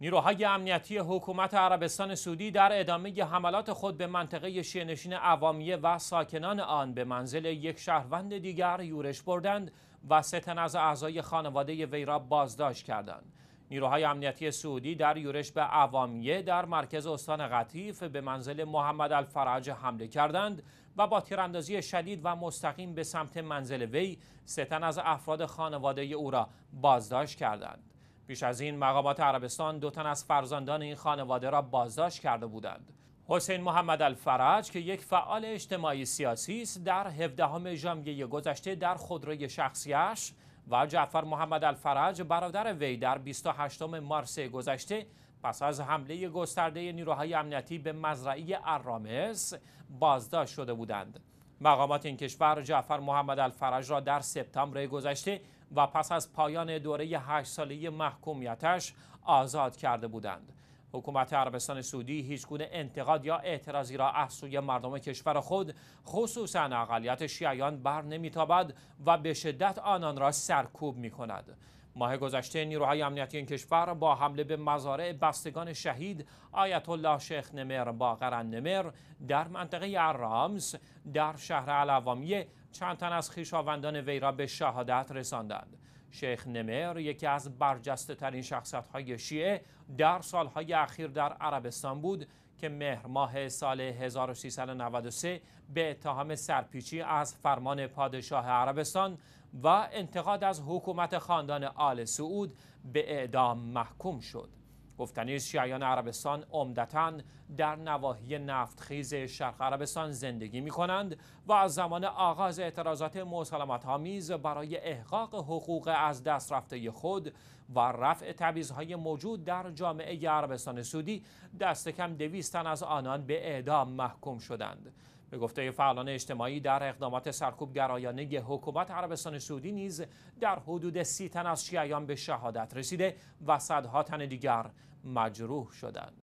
نیروهای امنیتی حکومت عربستان سعودی در ادامه حملات خود به منطقه شیعه‌نشین عوامیه و ساکنان آن به منزل یک شهروند دیگر یورش بردند و سه تن از اعضای خانواده وی را بازداشت کردند. نیروهای امنیتی سعودی در یورش به عوامیه در مرکز استان قطیف به منزل محمد الفرج حمله کردند و با تیراندازی شدید و مستقیم به سمت منزل وی سه تن از افراد خانواده او را بازداشت کردند. پیش از این مقامات عربستان دو تن از فرزندان این خانواده را بازداشت کرده بودند. حسین محمد الفرج که یک فعال اجتماعی سیاسی است در 17 ژانویه گذشته در خودروی شخصیش و جعفر محمد الفرج برادر وی در 28 مارس گذشته پس از حمله گسترده نیروهای امنیتی به مزرعی ارامس بازداشت شده بودند. مقامات این کشور جعفر محمد الفرج را در سپتامبر گذشته و پس از پایان دوره 8 ساله محکومیتش آزاد کرده بودند. حکومت عربستان سعودی هیچ گونه انتقاد یا اعتراضی را از سوی مردم کشور خود خصوصا اقلیت شیعیان بر نمیتابد و به شدت آنان را سرکوب می کند. ماه گذشته نیروهای امنیتی این کشور با حمله به مزارع بستگان شهید آیت الله شیخ نمر با قرن نمر در منطقه الرامز در شهر علوامیه چند تن از خویشاوندان وی را به شهادت رساندند. شیخ نمر یکی از برجسته ترین شخصیت های شیعه در سالهای اخیر در عربستان بود که مهر ماه سال 1393 به اتهام سرپیچی از فرمان پادشاه عربستان و انتقاد از حکومت خاندان آل سعود به اعدام محکوم شد. گفتنی شیعیان عربستان عمدتا در نواحی نفتخیز شرق عربستان زندگی می کنند و از زمان آغاز اعتراضات مسالمت آمیز برای احقاق حقوق از دست رفته خود و رفع تبعیضهای موجود در جامعه عربستان سعودی دست کم دویست تن از آنان به اعدام محکوم شدند. به گفته فعالان اجتماعی در اقدامات سرکوب گرایانه حکومت عربستان سعودی نیز در حدود سی تن از شیعیان به شهادت رسیده و صدها تن دیگر مجروح شدند.